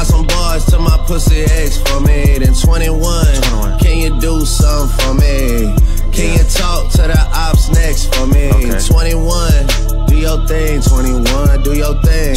Got some bars to my pussy ex for me. Then 21, 21. can you do something for me? Can Yeah. you talk to the ops next for me? Okay. 21, do your thing. 21, do your thing.